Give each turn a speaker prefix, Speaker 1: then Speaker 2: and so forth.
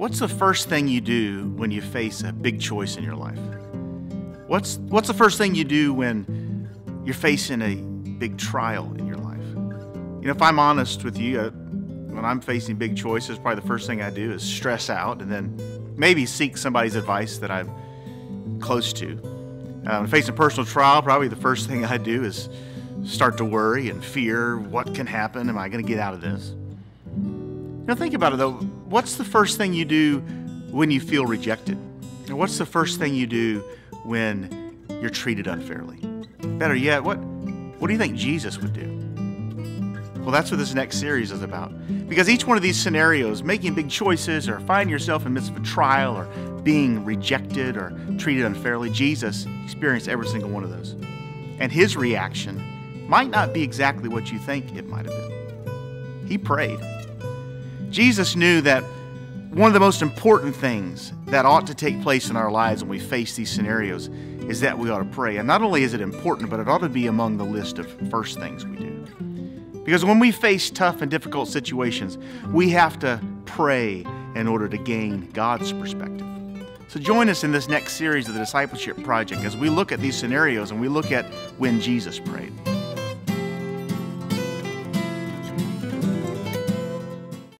Speaker 1: What's the first thing you do when you face a big choice in your life? What's, what's the first thing you do when you're facing a big trial in your life? You know, if I'm honest with you, uh, when I'm facing big choices, probably the first thing I do is stress out and then maybe seek somebody's advice that I'm close to. Uh, facing personal trial, probably the first thing I do is start to worry and fear what can happen. Am I going to get out of this? Now, think about it though. What's the first thing you do when you feel rejected? And what's the first thing you do when you're treated unfairly? Better yet, what, what do you think Jesus would do? Well, that's what this next series is about. Because each one of these scenarios, making big choices or finding yourself in the midst of a trial or being rejected or treated unfairly, Jesus experienced every single one of those. And his reaction might not be exactly what you think it might have been. He prayed. Jesus knew that one of the most important things that ought to take place in our lives when we face these scenarios is that we ought to pray. And not only is it important, but it ought to be among the list of first things we do. Because when we face tough and difficult situations, we have to pray in order to gain God's perspective. So join us in this next series of the Discipleship Project as we look at these scenarios and we look at when Jesus prayed.